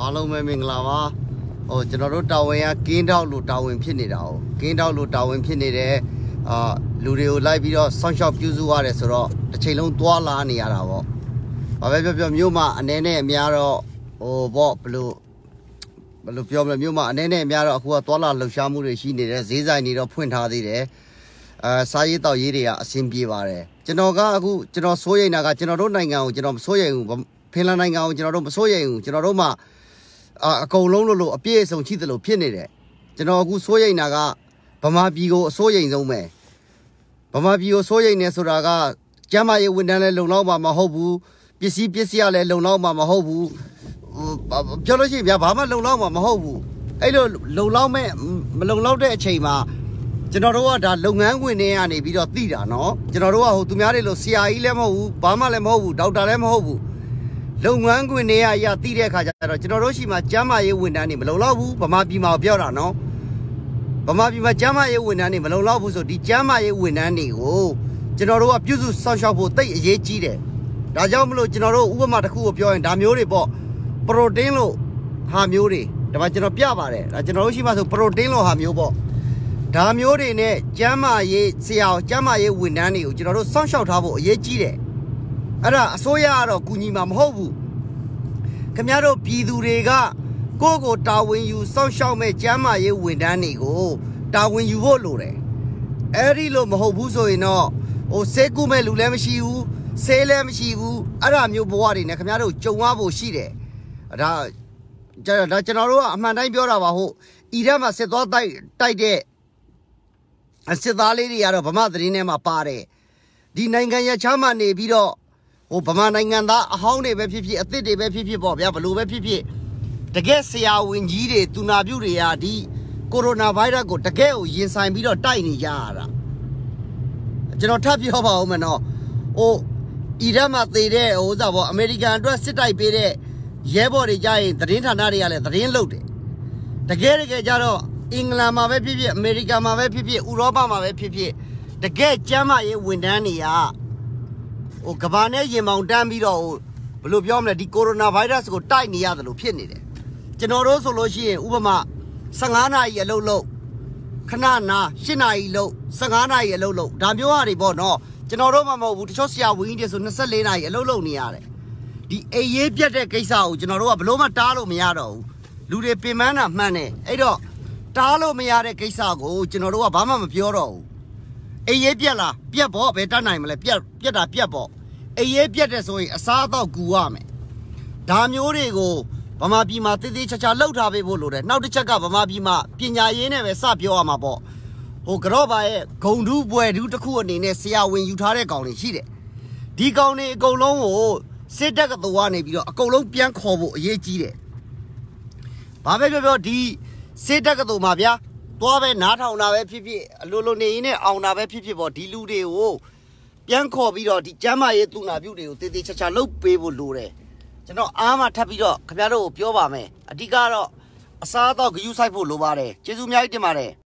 အားလုံးပဲမင်္ဂလာပါဟိုကျွန်တော်တို့တာဝန်ကကင်းတောက်လို့တာဝန်ဖြစ်နေတာ哦ကင်းတောက်လို့တာဝန်ဖြစ်နေတယ်အာလူတွေကိုလိုက်ပြီးတော့ဆောင်းလျှောက်ပြုစုရတယ်ဆိုတော့တစ်ချိန်လုံးသွားလာနေရတာပေါ့ဘာပဲပြောပြောမြို့မှာအနေနဲ့အများတော့ဟိုပေါ့ဘလို့ဘလို့ပြောမလဲမြို့မှာအနေနဲ့အများတော့အခုကသွားလာလှုပ်ရှားမှုတွေရှိနေတယ်ဈေးဆိုင်တွေတော့ဖွင့်ထားသေးတယ်အဲစားရေးတောက်ရေးတွေကအဆင်ပြေပါတယ်ကျွန်တော်ကအခုကျွန်တော်စိုးရိမ်တာကကျွန်တော်တို့နိုင်ငံကိုကျွန်တော်မစိုးရိမ်ဘူးဖင်လန်နိုင်ငံကိုကျွန်တော်တို့မစိုးရိမ်ဘူးကျွန်တော်တို့မှ အာအကုန်လုံးလို့လို့အပြည့်အစုံရှိသလိုဖြစ်နေတယ်ကျွန်တော်အခုစိုးရိမ်တာကဗမာပြည်ကိုအစိုးရိမ်ဆုံးပဲဗမာပြည်ကိုစိုးရိမ်နေဆိုတာကကျမ်းမာရေးဝန်ထမ်းလည်းလုံလောက်မှာမဟုတ်ဘူးပစ္စည်းပစ္စည်းကလည်းလုံလောက်မှာမဟုတ်ဘူးဟိုပြောလို့ရှိရင်ဗျာဘာမှလုံလောက်မှာမဟုတ်ဘူးအဲ့လိုလုံလောက်မဲ့မလုံလောက်တဲ့အချိန်မှာကျွန်တော်တို့ကဒါလုပ်ငန်းခွင်တွေကနေပြီးတော့သိတာเนาะကျွန်တော်တို့ကဟိုသူများတွေလို့ဆရာကြီးလည်းမဟုတ်ဘူးဘာမှလည်းမဟုတ်ဘူးဒေါက်တာလည်းမဟုတ်ဘူး လုပ်ငန်းခွင်တွေကအရာတိတဲ့အခါကျတော့ကျွန်တော်တို့ရှိမှကျမ်းမာရေးဝန်ထမ်းတွေမလုံလောက်ဘူးဗမာပြည်မှာပြောတာနော်ဗမာပြည်မှာကျမ်းမာရေးဝန်ထမ်းတွေမလုံလောက်ဘူးဆိုဒီကျမ်းမာရေးဝန်ထမ်းတွေကိုကျွန်တော်တို့ကပြုစုစောင့်ရှောက်ဖို့တိတ်အရေးကြီးတယ်ဒါကြောင့်မလို့ကျွန်တော်တို့ဥပမာတစ်ခုကိုပြောရင်ဒါမျိုးတွေပေါ့ပရိုတင်းလို့ဟာမျိုးတွေဒါမှကျွန်တော်ပြပါတယ်ဒါကျွန်တော်တို့ရှိမှဆိုပရိုတင်းလို့ဟာမျိုးပေါ့ဒါမျိုးတွေနဲ့ကျမ်းမာရေးဆရာကျမ်းမာရေးဝန်ထမ်းတွေကိုကျွန်တော်တို့စောင့်ရှောက်ထားဖို့အရေးကြီးတယ် အဲ့ဒါအစိုးရကတော့ကူညီမှာမဟုတ်ဘူးခင်ဗျားတို့ပြည်သူတွေကကိုယ့်ကိုတာဝန်ယူစောင့်ရှောက်မဲ့ကျမ်းမာရေးဝန်ထမ်းတွေကိုတာဝန်ယူဖို့လိုတယ်အဲ့ဒီလိုမဟုတ်ဘူးဆိုရင်တော့ဟိုစေကူမဲ့လူလည်းမရှိဘူးဆေးလည်းမရှိဘူးအဲ့ဒါမျိုးဘဝတွေနဲ့ခင်ဗျားတို့ကြုံရဖို့ရှိတယ်ဒါဒါကျွန်တော်တို့ကအမှန်တိုင်းပြောတာပါဟုတ်အီရတ်မှာစစ်သွားတိုက်တိုက်တဲ့အစစ်သားလေးတွေကတော့ဗမာသတင်းထဲမှာပါတယ်ဒီနိုင်ငံရချမ်းမှနေပြီးတော့ ဟိုဗမာနိုင်ငံသားအဟောင်းတွေပဲဖြစ်ဖြစ်အစ်စ်တွေပဲဖြစ်ဖြစ်ပေါ့ဗျာဘလို့ပဲဖြစ်ဖြစ်တကယ်ဆရာဝန်ကြီးတွေသူနာပြုတွေကဒီကိုရိုနာဗိုင်းရပ်စ်ကိုတကယ်ကိုရင်ဆိုင်ပြီးတော့တိုက်နေကြရတာကျွန်တော်ထပ်ပြောပါဦးမယ်နော်ဟိုအီရတ်မှာသေတဲ့ဟိုဥစားပေါ့အမေရိကန်အတွက်စစ်တိုက်ပေးတဲ့ရဲဘော်တွေကြရင်သတင်းဌာနတွေကလည်းသတင်းလုပ်တယ်တကယ်တကယ်ကြတော့အင်္ဂလန်မှာပဲဖြစ်ဖြစ်အမေရိကန်မှာပဲဖြစ်ဖြစ်ဥရောပမှာပဲဖြစ်ဖြစ်တကယ်ကျမ်းမာရေးဝန်ထမ်းတွေက ဟိုကဘာနဲ့ရင်မောင်တန်းပြီးတော့ဟိုဘယ်လိုပြောမလဲဒီကိုရိုနာဗိုင်းရပ်စ်ကိုတိုက်နေရတယ်လို့ဖြစ်နေတယ်ကျွန်တော်တို့ဆိုလို့ရှိရင်ဥပမာ15နာရီအလုပ်လုပ်ခဏနာ8နာရီလုပ်15နာရီအလုပ်လုပ်ဒါမျိုးဟာတွေပေါ့နော်ကျွန်တော်တို့မှမဟုတ်ဘူးတချို့ဆရာဝန်ကြီးတွေဆို24နာရီအလုပ်လုပ်နေရတယ်ဒီအိမ်ရေးပြတ်တဲ့ကိစ္စကိုကျွန်တော်တို့ကဘလို့မှတားလို့မရတော့ဘူးလူတွေပင်ပန်းတာမှန်တယ်အဲ့တော့တားလို့မရတဲ့ကိစ္စကိုကျွန်တော်တို့ကဘာမှမပြောတော့ဘူး အိမ်ရေးပြက်လားပြက်ပေါ့ဘယ်တတ်နိုင်မလဲပြက်ပြက်တာပြက်ပေါ့အိမ်ရေးပြက်တဲ့ဆိုရင်အစားအသောက်ကူရမယ်ဒါမျိုးတွေကိုဗမာပြည်မှာတည်တည်ချာချာလှုပ်ထားပေးဖို့လိုတယ်နောက်တစ်ချက်ကဗမာပြည်မှာပညာရေးနဲ့ပဲစပြောရမှာပေါ့ဟိုကြော့ပါရဲ့ဂုံဒူးပွဲဒူးတစ်ခုအနေနဲ့ဆရာဝန်ယူထားတဲ့ကောင်တွေရှိတယ်ဒီကောင်တွေအကုန်လုံးကိုစစ်တပ်ကတော်ကနေပြီးတော့အကုန်လုံးပြန်ခေါ်ဖို့အရေးကြီးတယ်ဘာပဲပြောပြောဒီစစ်တပ်ကတော်မှာဗျာ သွားပဲနားထောင်တာပဲဖြစ်ဖြစ်အလိုလိုနေရင်းနဲ့အောင်တာပဲဖြစ်ဖြစ်ပေါ့ဒီလူတွေကိုပြန်ခေါ်ပြီးတော့ဒီကျမ်းမာရေးသူနာပြုတွေကိုတည်တည်ချာချာလုပ်ပေးဖို့လိုတယ်ကျွန်တော်အားမထပ်ပြီးတော့ခင်ဗျားတို့ကိုပြောပါမယ်အဓိကတော့အစားအသောက်ဂယူးဆိုင်ဖို့လိုပါတယ်ကျေးဇူးအများကြီးတင်ပါတယ်